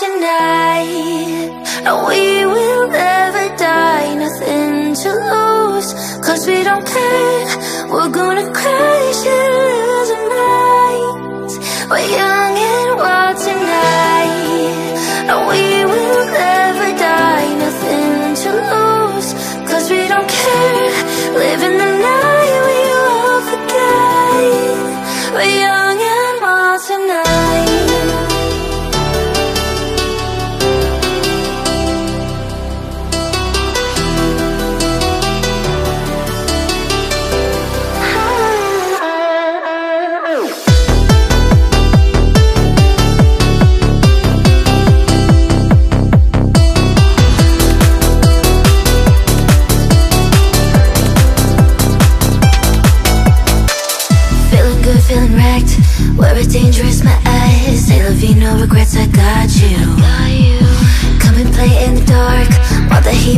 tonight. We will never die Nothing to lose. Cause we don't care We're gonna crash and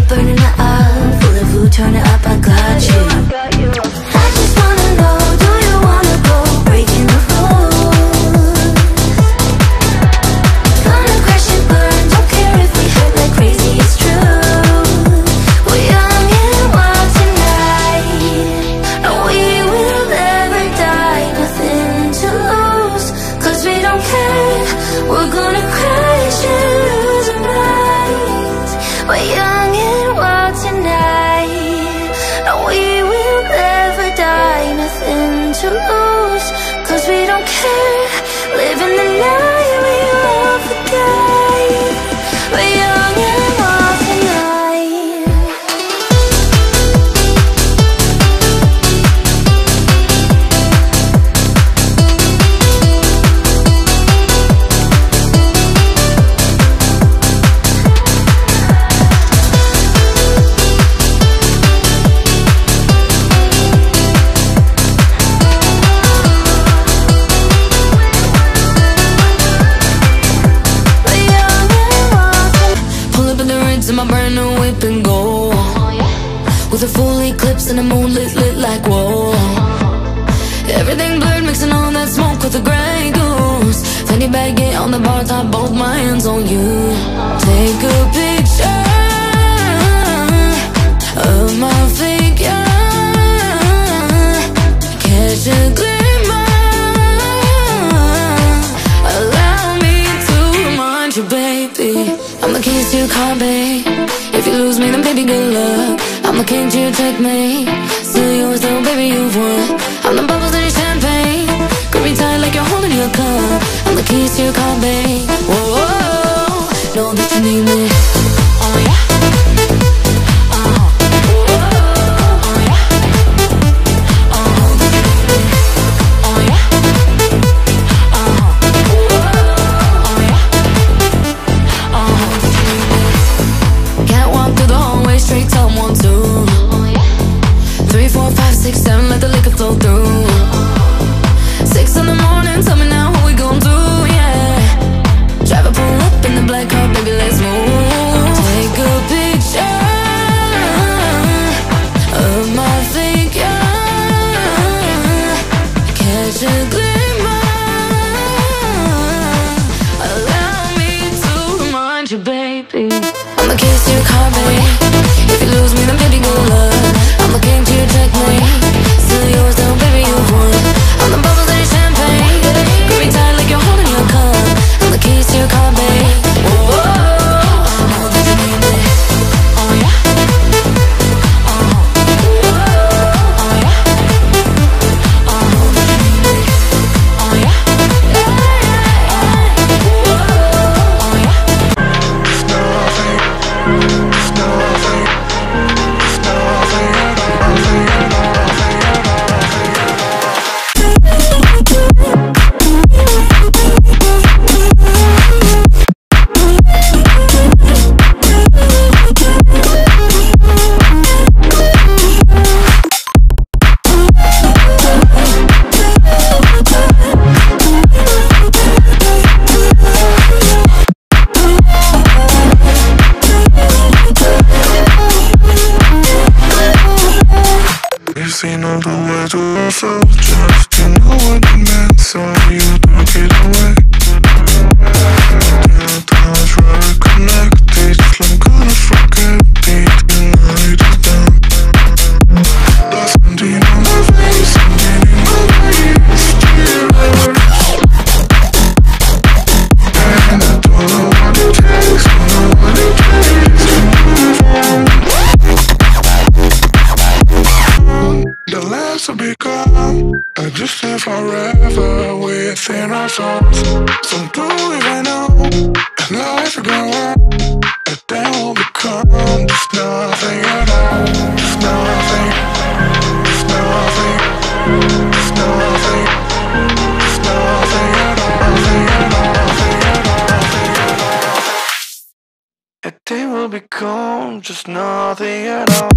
The burning it up. Full of food, turn it up, I got you. I just wanna know, do you wanna go breaking the rules? Gonna crash and burn, don't care if we hurt like crazy, it's true. We're young and wild tonight. No, we will never die, nothing to lose. Cause we don't care, we're gonna my brand new whip and go. With a full eclipse and the moon lit, lit like whoa. Everything blurred, mixing all that smoke with the Grey Goose. Fanny bag it on the bar top, both my hands on you. Take a picture King to your checkmate. Still yours, though, baby, you've won. I'm the bubbles in your champagne. Grip me tight like you're holding your cup. I'm the keys to your car, babe. Whoa, whoa, whoa. know that you need me. Up in seen all the words were so just You know what it meant, songs. So do it right now. And life will go on. And then will become just nothing at all. Just nothing. Just nothing. Just nothing. Just nothing at all. Nothing at all. Nothing at all. Nothing at all. And they will become just nothing at all.